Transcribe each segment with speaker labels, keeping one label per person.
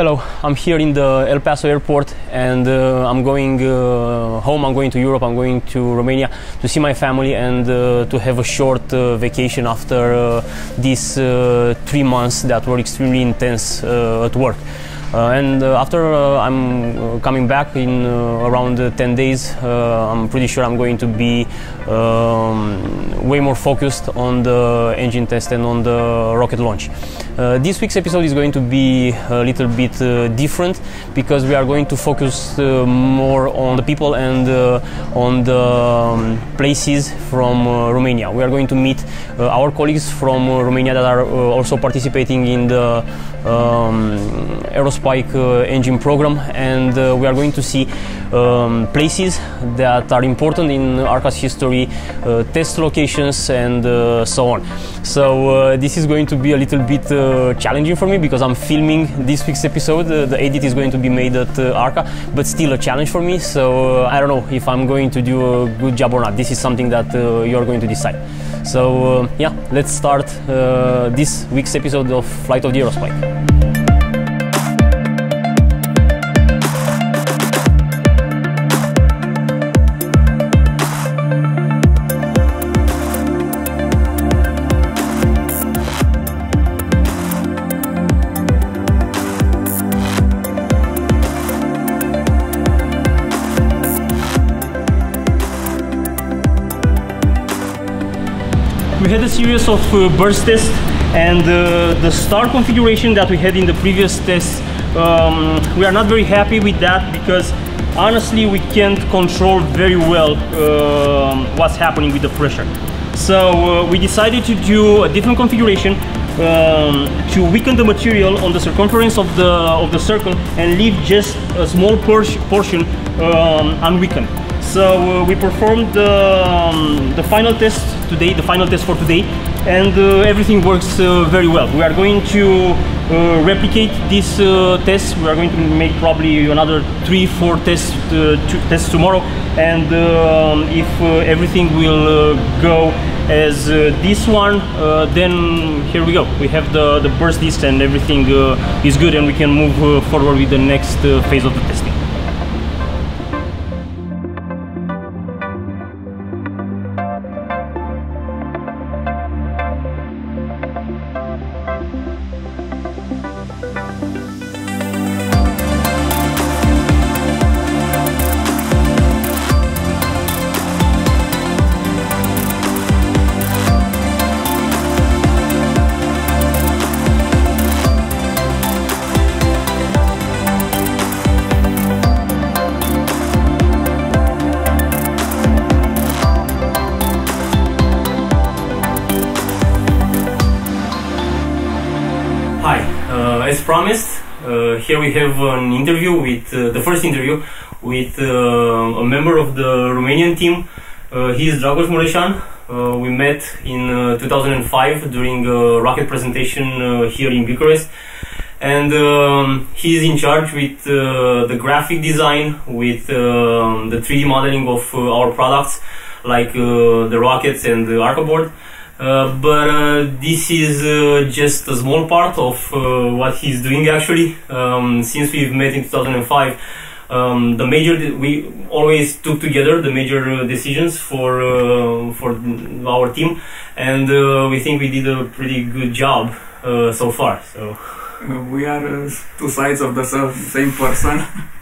Speaker 1: Hello, I'm here in the El Paso airport and uh, I'm going uh, home. I'm going to Europe. I'm going to Romania to see my family and uh, to have a short uh, vacation after uh, these uh, three months that were extremely intense at work. Uh, and uh, after uh, I'm uh, coming back in uh, around uh, 10 days, I'm pretty sure I'm going to be um, way more focused on the engine test and on the rocket launch. this week's episode is going to be a little bit different because we are going to focus more on the people and on the um, places from Romania. We are going to meet our colleagues from Romania that are also participating in the um, Aerospike uh, engine program, and uh, we are going to see um, places that are important in ARCA's history, uh, test locations, and so on. So this is going to be a little bit challenging for me because I'm filming this week's episode. the edit is going to be made at ARCA, but still a challenge for me. So I don't know if I'm going to do a good job or not. This is something that you're going to decide. So uh, yeah, let's start uh, this week's episode of Flight of the Aerospike. We had a series of uh, burst tests and uh, the star configuration that we had in the previous tests um, we are not very happy with that because honestly we can't control very well uh, what's happening with the pressure. So uh, we decided to do a different configuration um, to weaken the material on the circumference of the of the circle and leave just a small por portion um, unweakened. So uh, we performed the, um, the final test today, the final test for today, and uh, everything works uh, very well. We are going to uh, replicate this uh, test. We are going to make probably another three, four tests, uh, tests tomorrow, and um, if uh, everything will go as this one, then here we go. We have the, the burst disc and everything is good, and we can move forward with the next phase of the testing. Here we have an interview with uh, the first interview with uh, a member of the Romanian team. he is Dragos Mureșan. we met in 2005 during a rocket presentation here in Bucharest and um, he's in charge with uh, the graphic design, with um, the 3D modeling of uh, our products, like uh, the rockets and the ArcaBoard. Uh, but uh, this is uh, just a small part of what he's doing actually. Um, since we've met in 2005, um, the major we always took together the major decisions for uh, for our team, and uh, we think we did a pretty good job uh, so far. So
Speaker 2: we are two sides of the same person.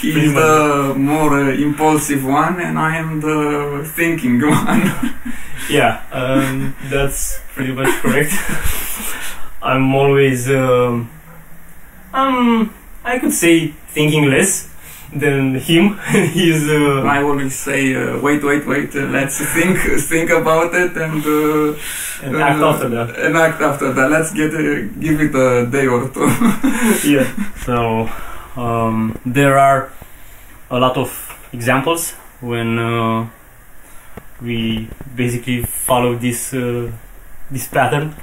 Speaker 2: He's the more impulsive one, and I am the thinking one.
Speaker 1: yeah, um, that's pretty much correct. I'm always, um, um, I could say thinking less than him. He's. Uh,
Speaker 2: I always say, uh, wait, wait, wait. Uh, let's think, think about it, and, uh,
Speaker 1: and act uh, after that.
Speaker 2: And act after that. Let's get give it a day or two.
Speaker 1: yeah. So um, there are a lot of examples when uh, we basically follow this uh, this pattern.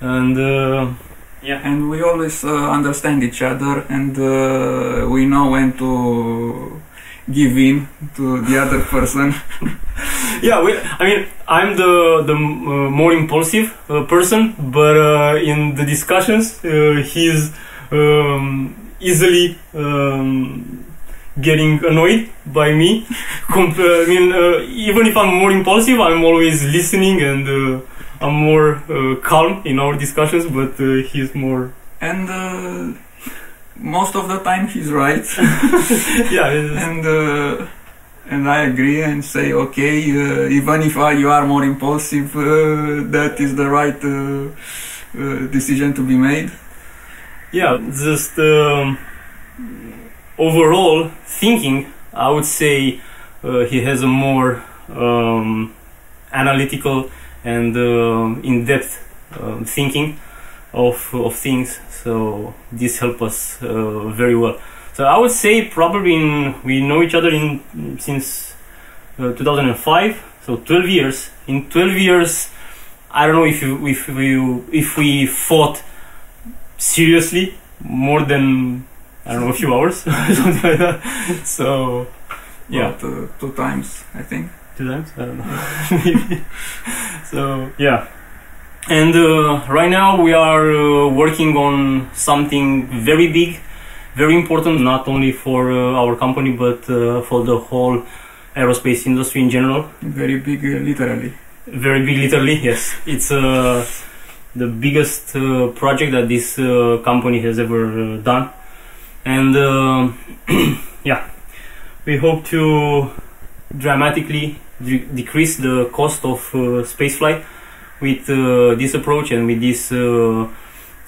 Speaker 1: And uh,
Speaker 2: yeah and we always uh, understand each other and uh, we know when to give in to the other person.
Speaker 1: Yeah we, i mean i'm the the uh, more impulsive uh, person but in the discussions he's um, easily um, getting annoyed by me. Comp- I mean, uh, even if I'm more impulsive, I'm always listening and uh, I'm more uh, calm in our discussions. But uh, he's more,
Speaker 2: And uh, most of the time he's right.
Speaker 1: yeah,
Speaker 2: and uh, and I agree and say okay uh, even if I, you are more impulsive uh, that is the right uh, uh, decision to be made
Speaker 1: yeah. Just um, overall thinking, I would say uh, he has a more um, analytical and um in-depth um, thinking of of things. So this helped us uh, very well. So I would say probably in, we know each other in since uh, 2005, so 12 years. In 12 years, I don't know if you, if we if we fought seriously more than I don't know a few hours, something like that. So yeah,
Speaker 2: but, uh, two times I think
Speaker 1: two times I don't know. Maybe. so yeah, and uh, right now we are uh, working on something very big, very important, not only for uh, our company but uh, for the whole aerospace industry in general.
Speaker 2: very big uh, literally
Speaker 1: Very big, literally. Yes, it's uh, the biggest uh, project that this uh, company has ever uh, done, and uh, yeah, we hope to dramatically de- decrease the cost of uh, spaceflight with uh, this approach and with this uh,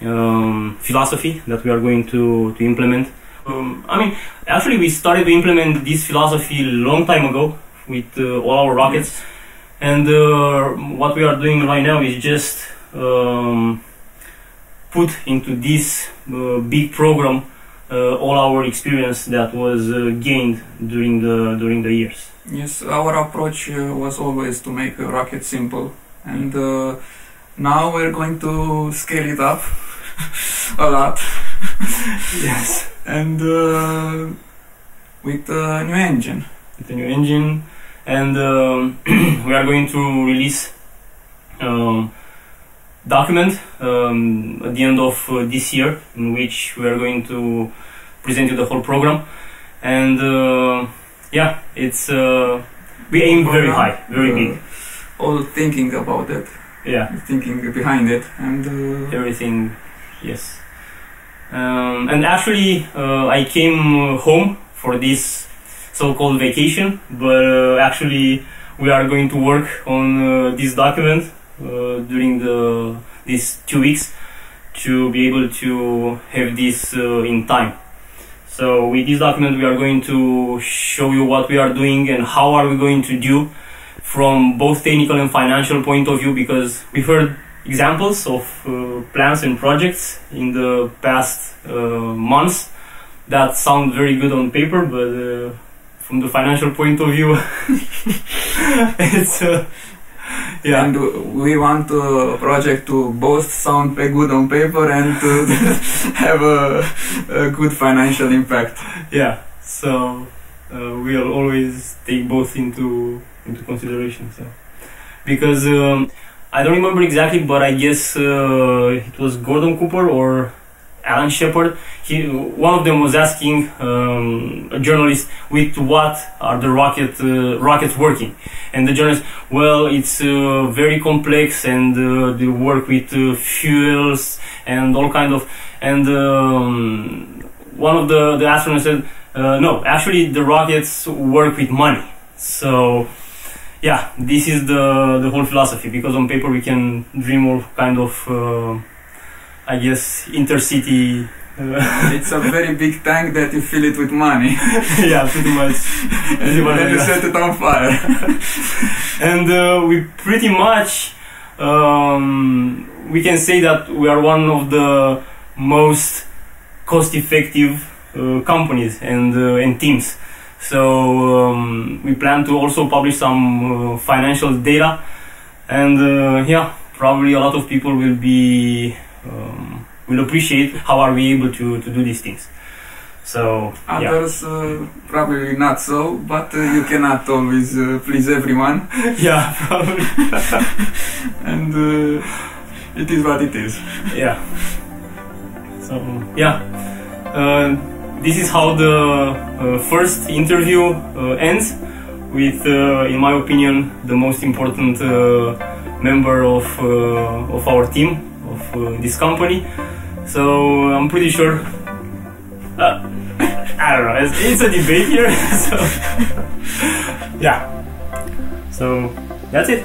Speaker 1: um, philosophy that we are going to to implement. Um, I mean, actually, we started to implement this philosophy a long time ago with uh, all our rockets. And uh, what we are doing right now is just um, put into this uh, big program uh, all our experience that was uh, gained during the during the years.
Speaker 2: yes our approach uh, was always to make a rocket simple. And uh, now we're going to scale it up a lot.
Speaker 1: Yes,
Speaker 2: and uh, with a new engine.
Speaker 1: With the new engine, and um, we are going to release um, document um, at the end of uh, this year, in which we are going to present you the whole program, and uh, yeah, it's uh, we aim very high, very
Speaker 2: uh,
Speaker 1: big.
Speaker 2: all thinking about it.
Speaker 1: Yeah,
Speaker 2: thinking behind it and uh,
Speaker 1: everything, yes. Um, and actually, uh, I came home for this so-called vacation, but uh, actually, we are going to work on uh, this document during the these two weeks to be able to have this uh, in time. So with this document, we are going to show you what we are doing and how are we going to do from both technical and financial point of view because we've heard examples of uh, plans and projects in the past uh, months that sound very good on paper but uh, from the financial point of view it's uh, yeah.
Speaker 2: And we want a project to both sound good on paper and to have a, a good financial impact.
Speaker 1: Yeah so uh, we'll always take both into into consideration so. Because um, I don't remember exactly but I guess uh, it was Gordon Cooper or Alan Shepard he one of them was asking um, a journalist with what are the rocket uh, rockets working and the journalist well it's uh, very complex and uh, they work with uh, fuels and all kind of and um, one of the the astronauts said uh, no, actually, the rockets work with money. So, yeah, this is the the whole philosophy. Because on paper we can dream of kind of, uh, I guess, intercity. Uh,
Speaker 2: it's a very big tank that you fill it with money
Speaker 1: yeah, pretty much.
Speaker 2: and then you set it on fire
Speaker 1: and uh, we pretty much um, we can say that we are one of the most cost-effective uh, companies and uh, and teams. So um, we plan to also publish some uh, financial data, and uh, yeah, probably a lot of people will be um, will appreciate how are we able to to do these things. So yeah,
Speaker 2: others uh, probably not so but uh, you cannot always uh, please everyone
Speaker 1: yeah, probably.
Speaker 2: and uh, it is what it is
Speaker 1: yeah. So yeah, uh, this is how the uh, first interview uh, ends with, uh, in my opinion, the most important uh, member of uh, of our team uh, this company. So I'm pretty sure. Uh, I don't know. It's, it's a debate here. So yeah. So that's it.